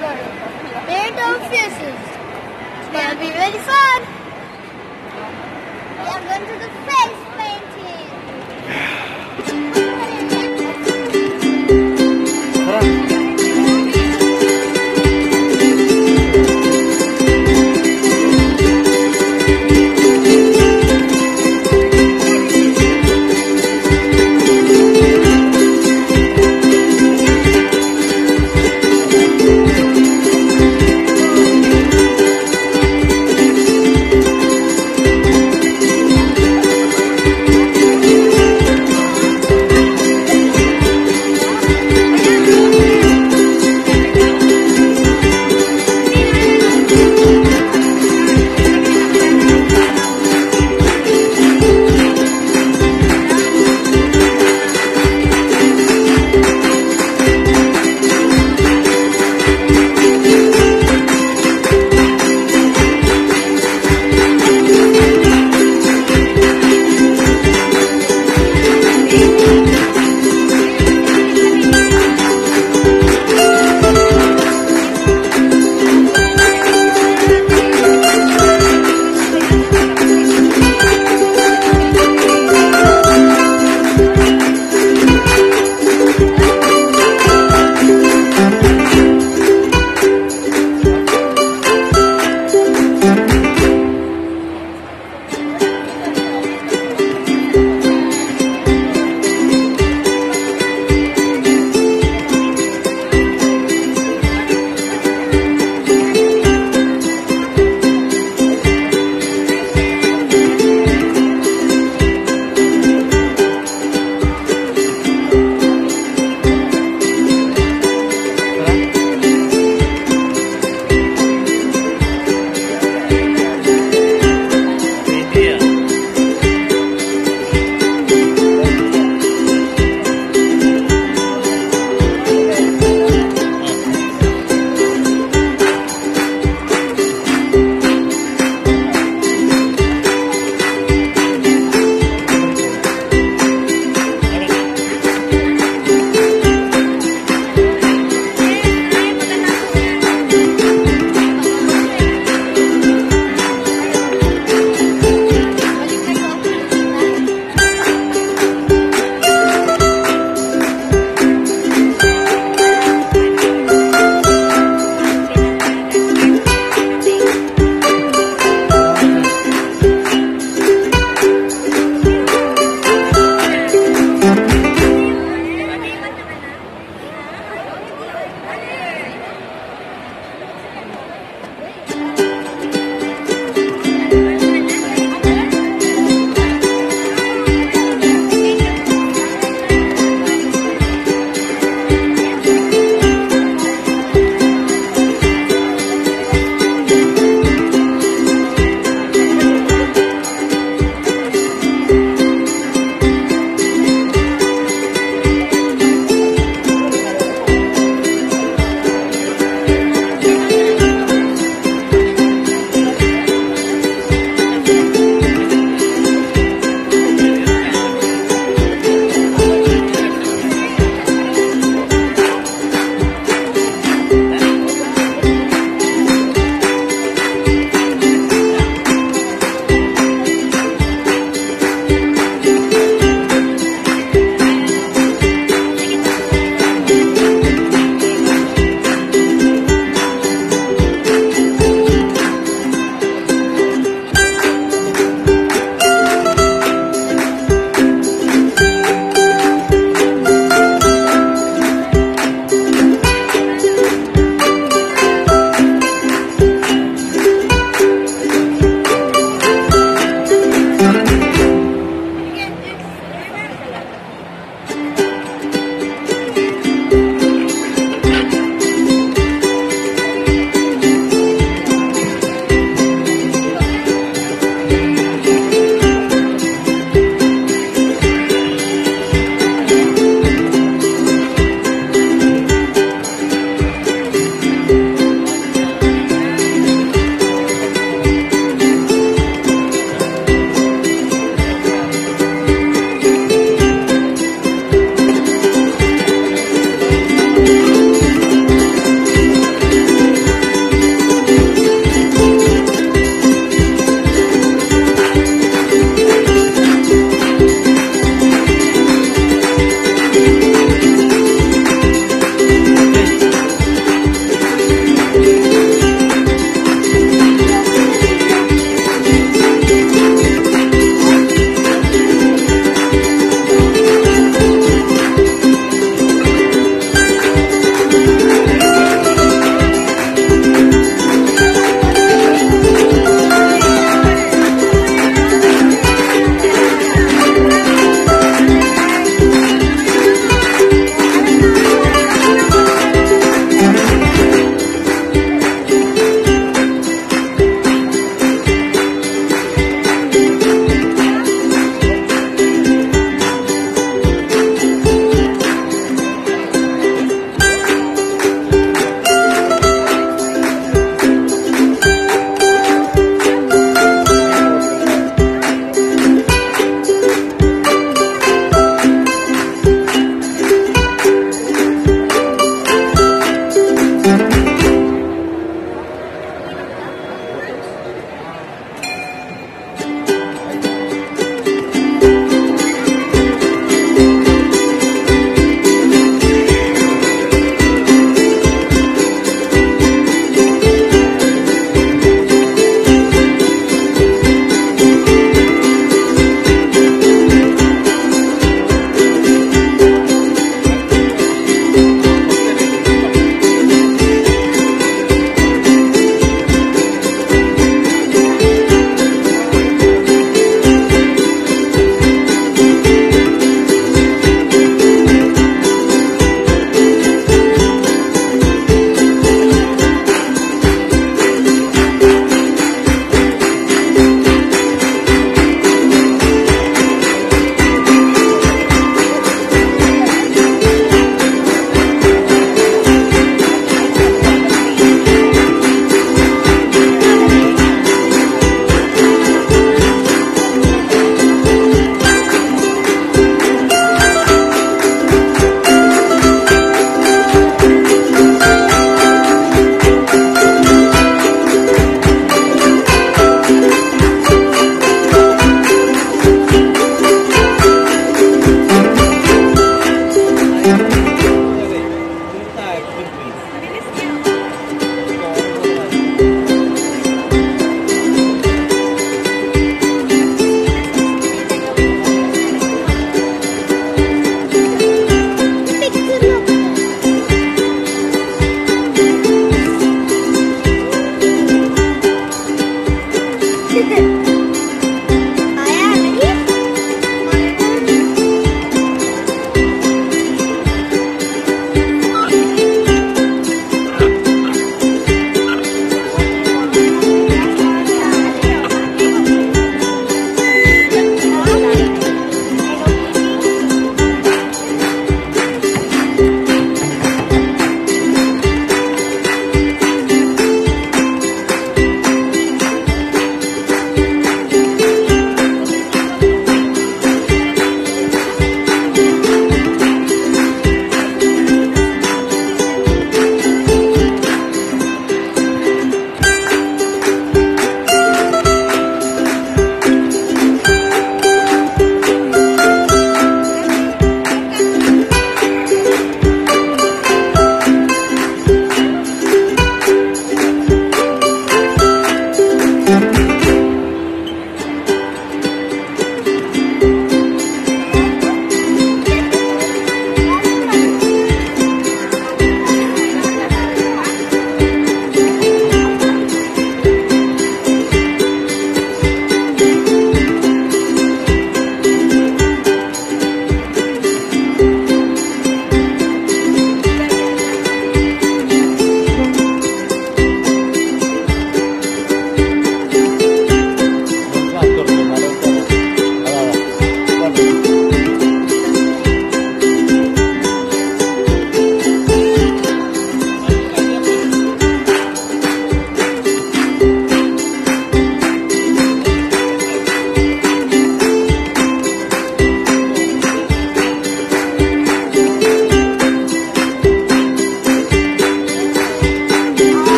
Paint our faces. It's gonna be really fun. We are going to the face